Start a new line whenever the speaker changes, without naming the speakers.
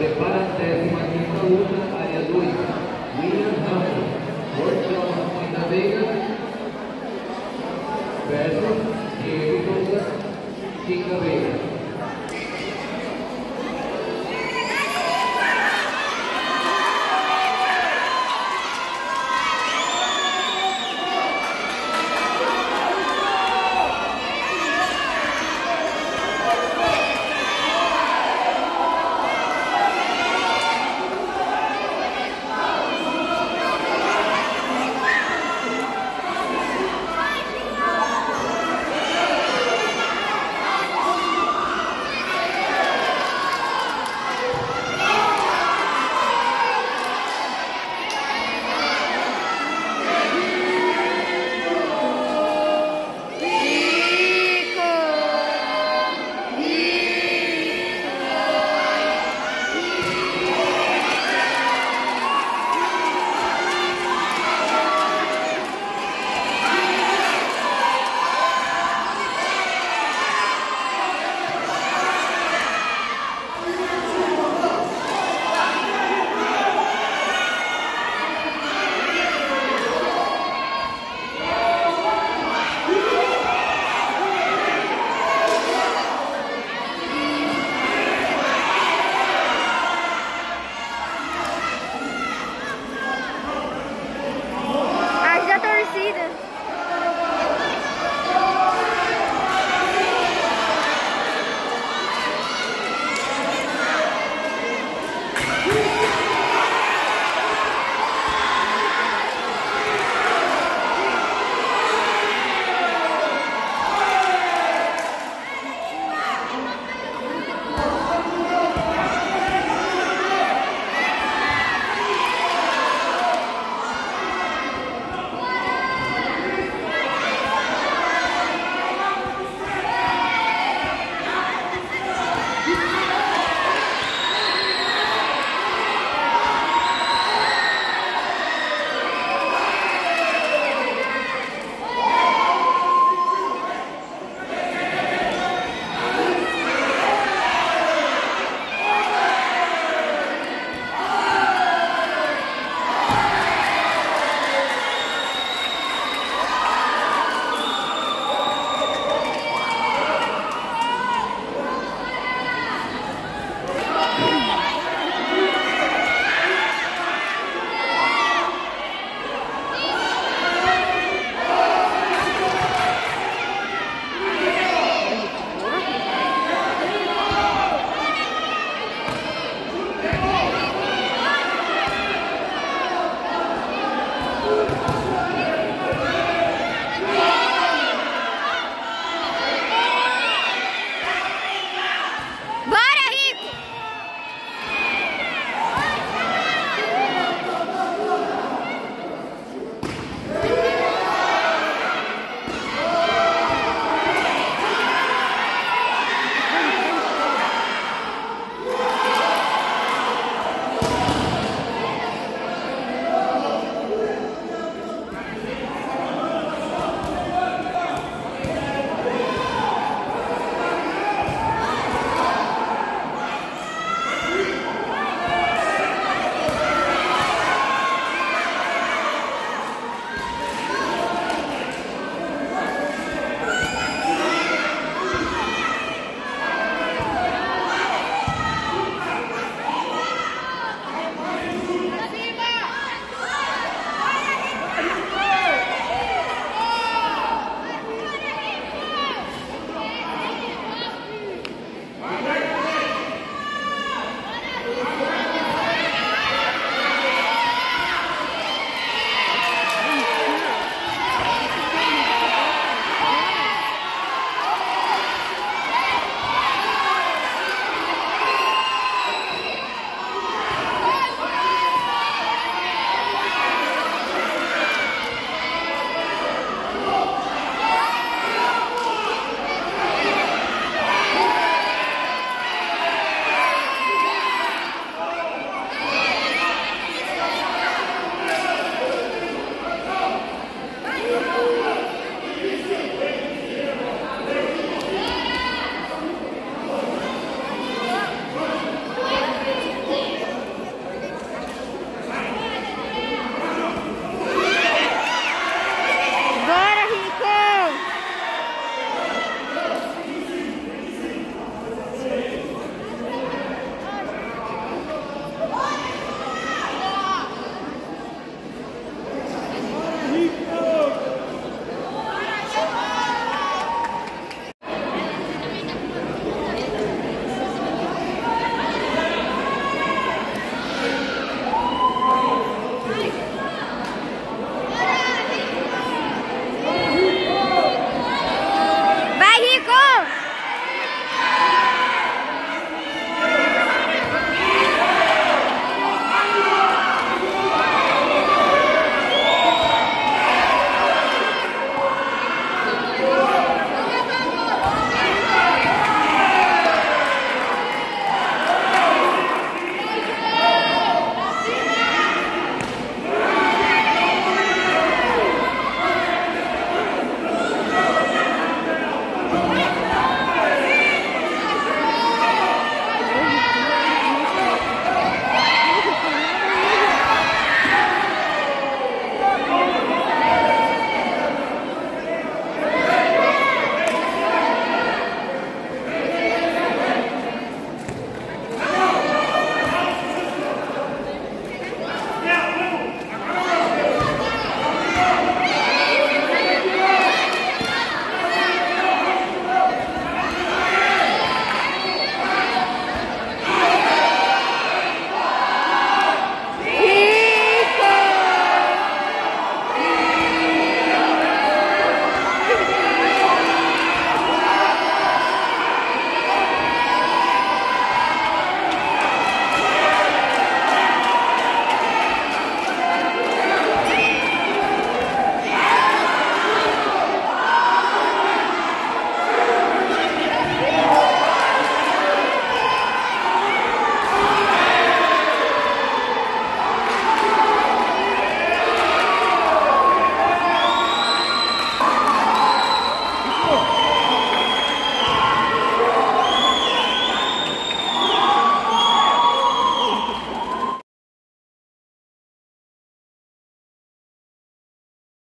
Prepara a décima quinta luta, área 2. William Ramos, Workshop da Veiga, versus Diego Souza, Kinga Veiga.